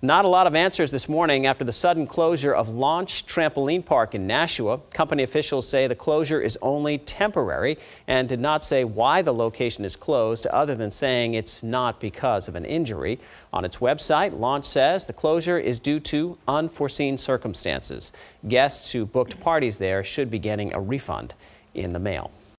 Not a lot of answers this morning after the sudden closure of Launch Trampoline Park in Nashua. Company officials say the closure is only temporary and did not say why the location is closed other than saying it's not because of an injury. On its website, Launch says the closure is due to unforeseen circumstances. Guests who booked parties there should be getting a refund in the mail.